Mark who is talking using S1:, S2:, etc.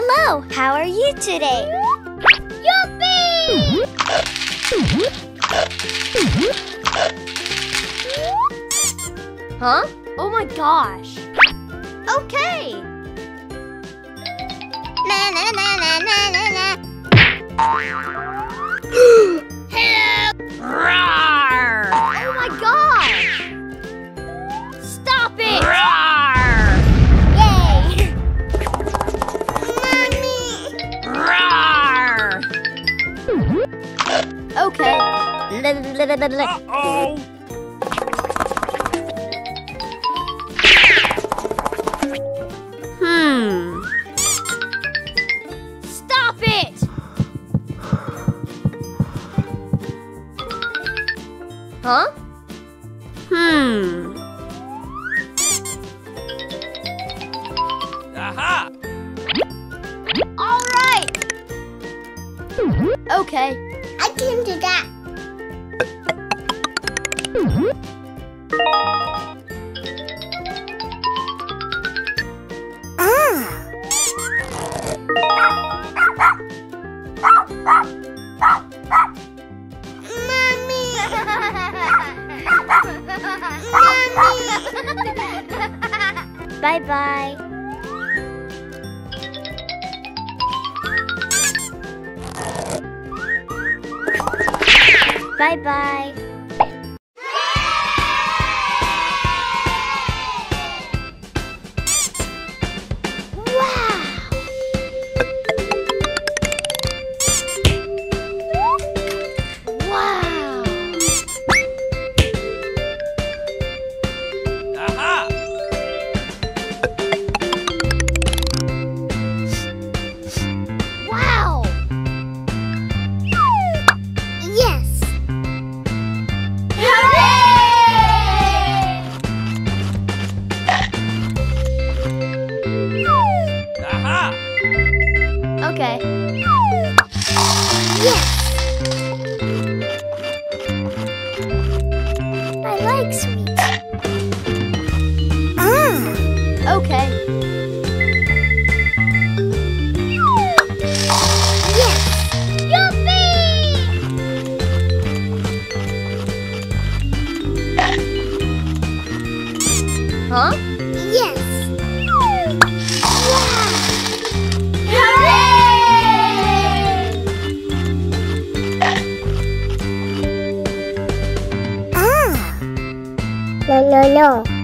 S1: Hello, how are you today? Yuppie!
S2: Huh? Oh my gosh. Okay.
S1: Na na na na na na na.
S3: Uh-oh.
S2: Hmm. Stop it! Huh? Hmm.
S3: Aha!
S2: All right. Okay.
S1: I can do that. Bye bye. Bye bye.
S2: Okay.
S1: Yes! I like sweets. Ah!
S2: Okay. Huh?
S1: Yes! No.